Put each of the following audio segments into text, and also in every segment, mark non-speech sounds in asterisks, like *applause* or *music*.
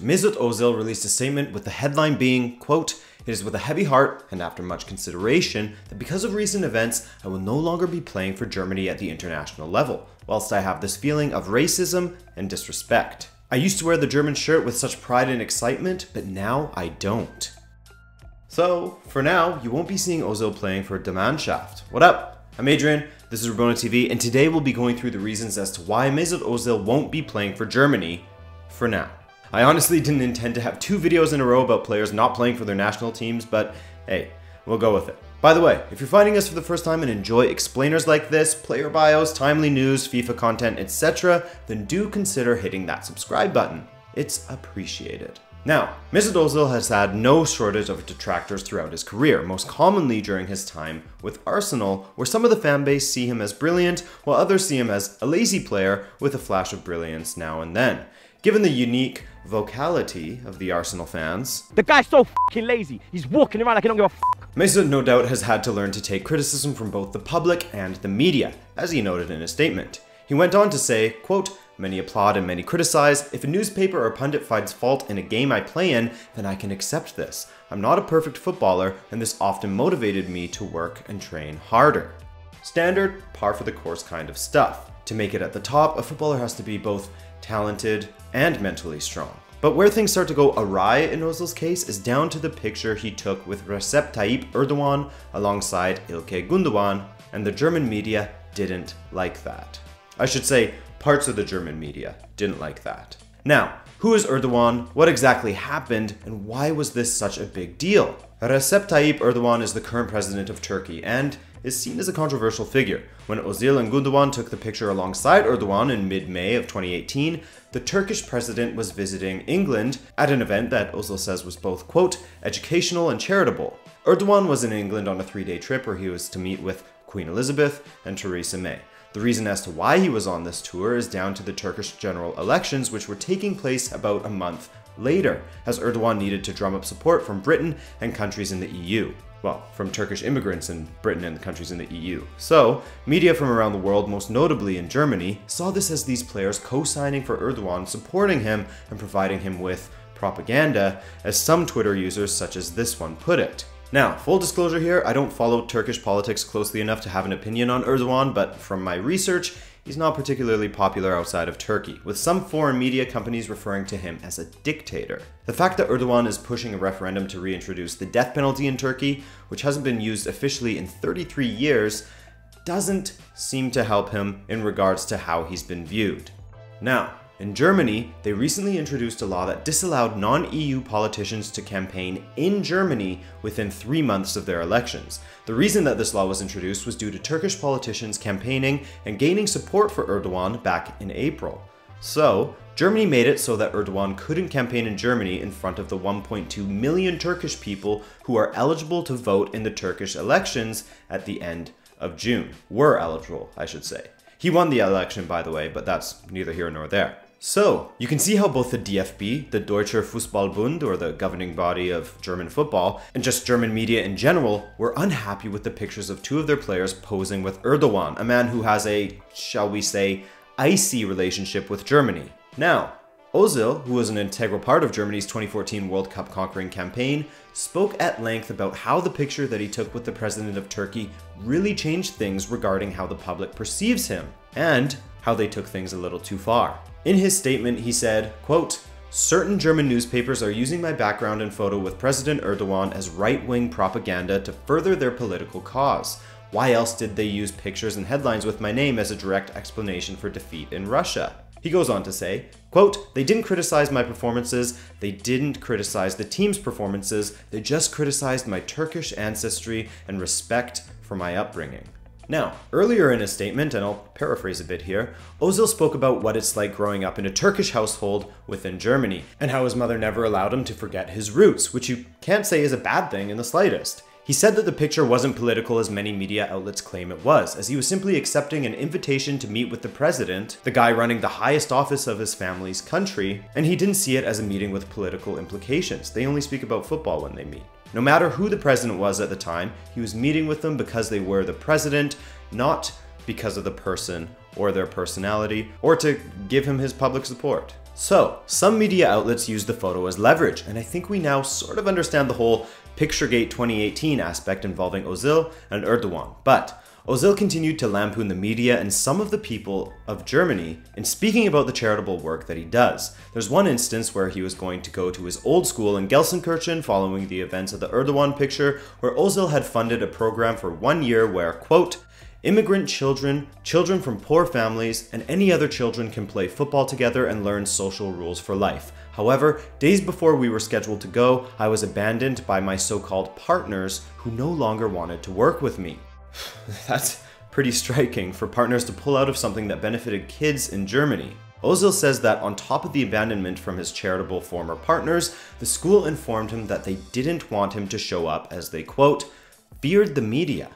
Mesut Ozil released a statement with the headline being, quote, it is with a heavy heart and after much consideration that because of recent events, I will no longer be playing for Germany at the international level, whilst I have this feeling of racism and disrespect. I used to wear the German shirt with such pride and excitement, but now I don't. So, for now, you won't be seeing Ozil playing for Mannschaft. What up? I'm Adrian, this is Rabona TV, and today we'll be going through the reasons as to why Mesut Ozil won't be playing for Germany for now. I honestly didn't intend to have two videos in a row about players not playing for their national teams, but hey, we'll go with it. By the way, if you're finding us for the first time and enjoy explainers like this, player bios, timely news, FIFA content, etc., then do consider hitting that subscribe button. It's appreciated. Now, Mesut has had no shortage of detractors throughout his career, most commonly during his time with Arsenal, where some of the fanbase see him as brilliant, while others see him as a lazy player with a flash of brilliance now and then. Given the unique vocality of the Arsenal fans, the guy's so fucking lazy. He's walking around like he don't give a fuck. Mesut no doubt has had to learn to take criticism from both the public and the media, as he noted in his statement. He went on to say, quote, Many applaud and many criticize. If a newspaper or pundit finds fault in a game I play in, then I can accept this. I'm not a perfect footballer, and this often motivated me to work and train harder. Standard, par for the course kind of stuff. To make it at the top, a footballer has to be both talented, and mentally strong. But where things start to go awry in Ozil's case is down to the picture he took with Recep Tayyip Erdogan alongside Ilkay Gundogan, and the German media didn't like that. I should say, parts of the German media didn't like that. Now, who is Erdogan, what exactly happened, and why was this such a big deal? Recep Tayyip Erdogan is the current president of Turkey, and is seen as a controversial figure. When Ozil and Gundogan took the picture alongside Erdogan in mid-May of 2018, the Turkish president was visiting England at an event that Ozil says was both, quote, educational and charitable. Erdogan was in England on a three-day trip where he was to meet with Queen Elizabeth and Theresa May. The reason as to why he was on this tour is down to the Turkish general elections, which were taking place about a month later, as Erdogan needed to drum up support from Britain and countries in the EU well, from Turkish immigrants in Britain and the countries in the EU. So, media from around the world, most notably in Germany, saw this as these players co-signing for Erdogan, supporting him and providing him with propaganda, as some Twitter users such as this one put it. Now, full disclosure here, I don't follow Turkish politics closely enough to have an opinion on Erdogan, but from my research, he's not particularly popular outside of Turkey, with some foreign media companies referring to him as a dictator. The fact that Erdogan is pushing a referendum to reintroduce the death penalty in Turkey, which hasn't been used officially in 33 years, doesn't seem to help him in regards to how he's been viewed. Now, in Germany, they recently introduced a law that disallowed non-EU politicians to campaign in Germany within three months of their elections. The reason that this law was introduced was due to Turkish politicians campaigning and gaining support for Erdogan back in April. So, Germany made it so that Erdogan couldn't campaign in Germany in front of the 1.2 million Turkish people who are eligible to vote in the Turkish elections at the end of June. Were eligible, I should say. He won the election, by the way, but that's neither here nor there. So, you can see how both the DFB, the Deutscher Fußballbund, or the governing body of German football, and just German media in general, were unhappy with the pictures of two of their players posing with Erdogan, a man who has a, shall we say, icy relationship with Germany. Now, Ozil, who was an integral part of Germany's 2014 World Cup conquering campaign, spoke at length about how the picture that he took with the president of Turkey really changed things regarding how the public perceives him, and how they took things a little too far. In his statement, he said, quote, Certain German newspapers are using my background and photo with President Erdogan as right-wing propaganda to further their political cause. Why else did they use pictures and headlines with my name as a direct explanation for defeat in Russia? He goes on to say, quote, they didn't criticize my performances, they didn't criticize the team's performances, they just criticized my Turkish ancestry and respect for my upbringing. Now, earlier in his statement, and I'll paraphrase a bit here, Ozil spoke about what it's like growing up in a Turkish household within Germany, and how his mother never allowed him to forget his roots, which you can't say is a bad thing in the slightest. He said that the picture wasn't political as many media outlets claim it was, as he was simply accepting an invitation to meet with the president, the guy running the highest office of his family's country, and he didn't see it as a meeting with political implications. They only speak about football when they meet. No matter who the president was at the time, he was meeting with them because they were the president, not because of the person or their personality, or to give him his public support. So, some media outlets use the photo as leverage, and I think we now sort of understand the whole Picturegate 2018 aspect involving Ozil and Erdogan. But Ozil continued to lampoon the media and some of the people of Germany in speaking about the charitable work that he does. There's one instance where he was going to go to his old school in Gelsenkirchen following the events of the Erdogan picture, where Ozil had funded a program for one year where, quote, Immigrant children, children from poor families, and any other children can play football together and learn social rules for life. However, days before we were scheduled to go, I was abandoned by my so called partners who no longer wanted to work with me. *laughs* That's pretty striking for partners to pull out of something that benefited kids in Germany. Ozil says that on top of the abandonment from his charitable former partners, the school informed him that they didn't want him to show up as they, quote, feared the media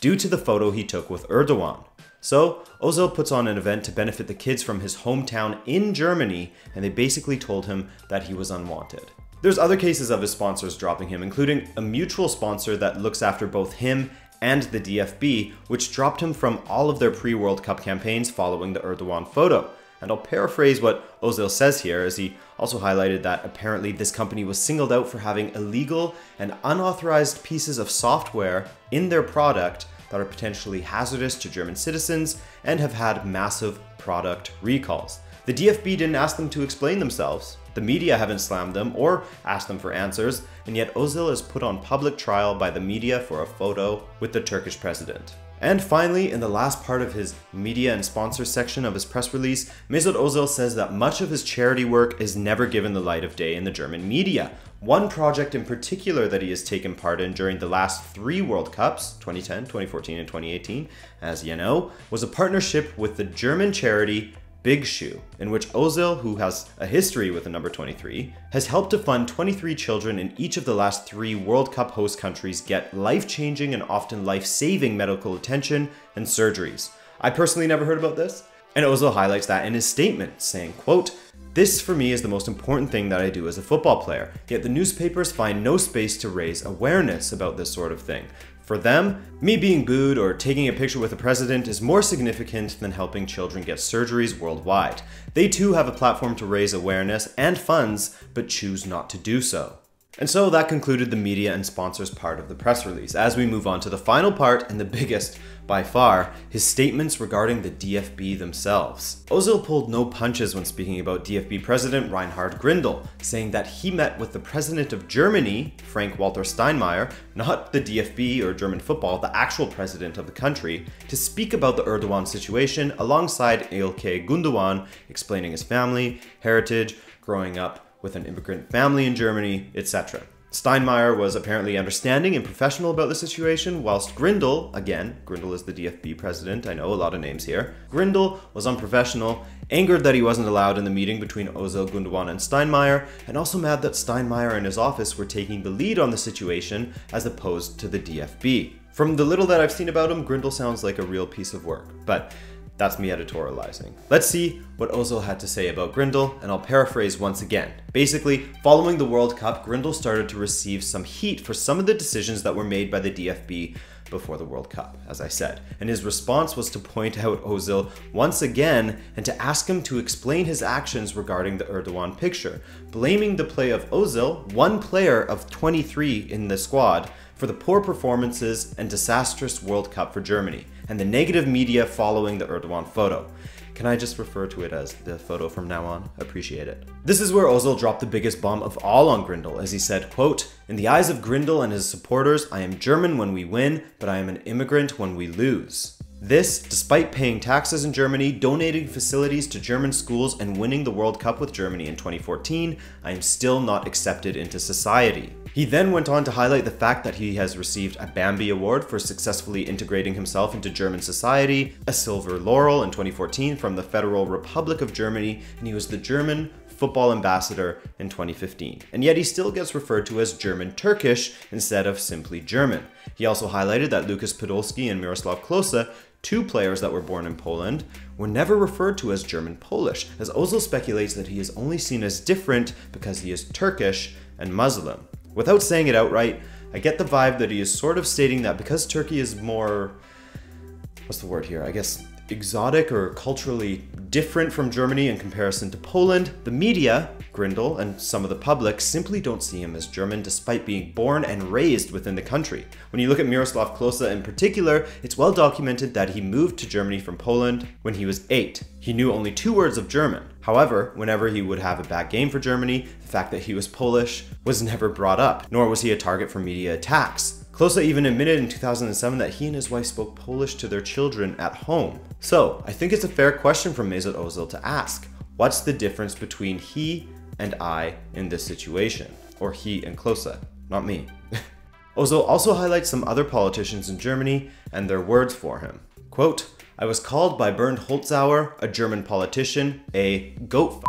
due to the photo he took with Erdogan. So, Ozil puts on an event to benefit the kids from his hometown in Germany, and they basically told him that he was unwanted. There's other cases of his sponsors dropping him, including a mutual sponsor that looks after both him and the DFB, which dropped him from all of their pre World Cup campaigns following the Erdogan photo. And I'll paraphrase what Ozil says here, as he also highlighted that apparently this company was singled out for having illegal and unauthorized pieces of software in their product that are potentially hazardous to German citizens and have had massive product recalls. The DFB didn't ask them to explain themselves, the media haven't slammed them or asked them for answers, and yet Ozil is put on public trial by the media for a photo with the Turkish president. And finally, in the last part of his media and sponsor section of his press release, Mesut Ozil says that much of his charity work is never given the light of day in the German media. One project in particular that he has taken part in during the last three World Cups, 2010, 2014, and 2018, as you know, was a partnership with the German charity Big Shoe, in which Ozil, who has a history with the number 23, has helped to fund 23 children in each of the last three World Cup host countries get life changing and often life saving medical attention and surgeries. I personally never heard about this, and Ozil highlights that in his statement, saying, quote, this for me is the most important thing that I do as a football player, yet the newspapers find no space to raise awareness about this sort of thing. For them, me being booed or taking a picture with the president is more significant than helping children get surgeries worldwide. They too have a platform to raise awareness and funds, but choose not to do so. And so that concluded the media and sponsors part of the press release. As we move on to the final part and the biggest by far, his statements regarding the DFB themselves. Ozil pulled no punches when speaking about DFB president Reinhard Grindel, saying that he met with the president of Germany, Frank-Walter Steinmeier, not the DFB or German football, the actual president of the country, to speak about the Erdogan situation alongside Ilkay Gundogan, explaining his family, heritage, growing up with an immigrant family in Germany, etc. Steinmeier was apparently understanding and professional about the situation, whilst Grindel, again, Grindel is the DFB president, I know a lot of names here, Grindel was unprofessional, angered that he wasn't allowed in the meeting between Ozil, Gundogan, and Steinmeier, and also mad that Steinmeier and his office were taking the lead on the situation as opposed to the DFB. From the little that I've seen about him, Grindel sounds like a real piece of work, but that's me editorializing. Let's see what Ozil had to say about Grindel, and I'll paraphrase once again. Basically, following the World Cup, Grindel started to receive some heat for some of the decisions that were made by the DFB before the World Cup, as I said. And his response was to point out Ozil once again and to ask him to explain his actions regarding the Erdogan picture, blaming the play of Ozil, one player of 23 in the squad, for the poor performances and disastrous World Cup for Germany and the negative media following the Erdogan photo. Can I just refer to it as the photo from now on? Appreciate it. This is where Ozil dropped the biggest bomb of all on Grindel as he said, quote, In the eyes of Grindel and his supporters, I am German when we win, but I am an immigrant when we lose. This, despite paying taxes in Germany, donating facilities to German schools, and winning the World Cup with Germany in 2014, I am still not accepted into society. He then went on to highlight the fact that he has received a Bambi Award for successfully integrating himself into German society, a Silver Laurel in 2014 from the Federal Republic of Germany, and he was the German football ambassador in 2015. And yet he still gets referred to as German Turkish instead of simply German. He also highlighted that Lukas Podolski and Miroslav Klose, two players that were born in Poland, were never referred to as German Polish, as Ozil speculates that he is only seen as different because he is Turkish and Muslim. Without saying it outright, I get the vibe that he is sort of stating that because Turkey is more. What's the word here? I guess exotic or culturally different from Germany in comparison to Poland, the media, Grindel, and some of the public simply don't see him as German despite being born and raised within the country. When you look at Miroslav Klose in particular, it's well documented that he moved to Germany from Poland when he was 8. He knew only two words of German. However, whenever he would have a bad game for Germany, the fact that he was Polish was never brought up, nor was he a target for media attacks. Klose even admitted in 2007 that he and his wife spoke Polish to their children at home. So, I think it's a fair question for Mesut Ozil to ask. What's the difference between he and I in this situation? Or he and Klose, not me. *laughs* Ozil also highlights some other politicians in Germany and their words for him. Quote, I was called by Bernd Holzhauer, a German politician, a goat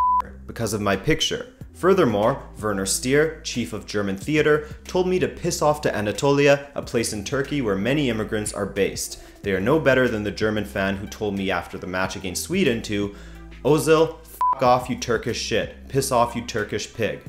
because of my picture. Furthermore, Werner Steer, chief of German theater, told me to piss off to Anatolia, a place in Turkey where many immigrants are based. They are no better than the German fan who told me after the match against Sweden to, Ozil, f off you Turkish shit, piss off you Turkish pig.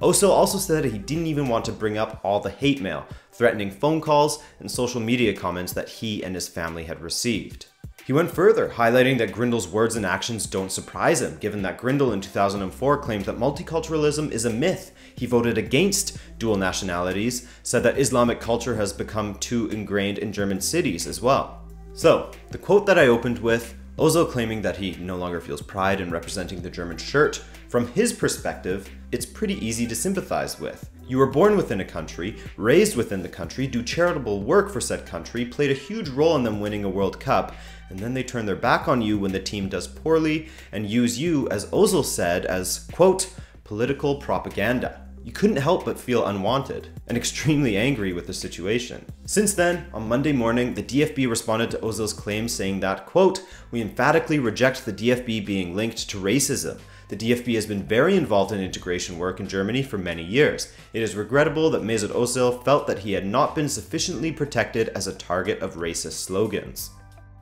Ozil also said he didn't even want to bring up all the hate mail, threatening phone calls, and social media comments that he and his family had received. He went further, highlighting that Grindel's words and actions don't surprise him, given that Grindel in 2004 claimed that multiculturalism is a myth. He voted against dual nationalities, said that Islamic culture has become too ingrained in German cities as well. So, the quote that I opened with, Ozil claiming that he no longer feels pride in representing the German shirt, from his perspective, it's pretty easy to sympathize with. You were born within a country, raised within the country, do charitable work for said country, played a huge role in them winning a World Cup, and then they turn their back on you when the team does poorly and use you, as Ozil said, as, quote, political propaganda. You couldn't help but feel unwanted and extremely angry with the situation. Since then, on Monday morning, the DFB responded to Ozil's claims saying that, quote, we emphatically reject the DFB being linked to racism. The DFB has been very involved in integration work in Germany for many years. It is regrettable that Mesut Ozil felt that he had not been sufficiently protected as a target of racist slogans.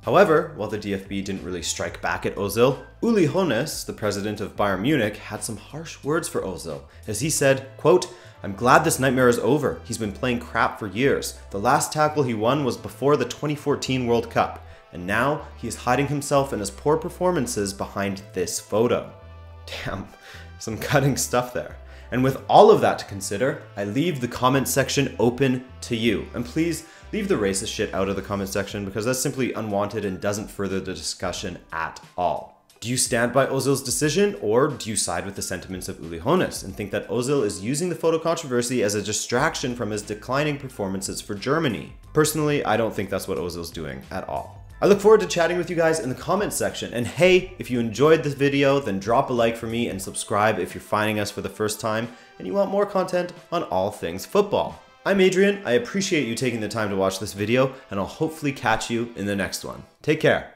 However, while the DFB didn't really strike back at Ozil, Uli Hoeneß, the president of Bayern Munich, had some harsh words for Ozil, as he said, quote, I'm glad this nightmare is over. He's been playing crap for years. The last tackle he won was before the 2014 World Cup, and now he is hiding himself and his poor performances behind this photo. *laughs* Damn, some cutting stuff there. And with all of that to consider, I leave the comment section open to you. And please leave the racist shit out of the comment section because that's simply unwanted and doesn't further the discussion at all. Do you stand by Ozil's decision or do you side with the sentiments of Uli Hoeneß and think that Ozil is using the photo controversy as a distraction from his declining performances for Germany? Personally, I don't think that's what Ozil's doing at all. I look forward to chatting with you guys in the comments section. And hey, if you enjoyed this video, then drop a like for me and subscribe if you're finding us for the first time and you want more content on all things football. I'm Adrian, I appreciate you taking the time to watch this video, and I'll hopefully catch you in the next one. Take care.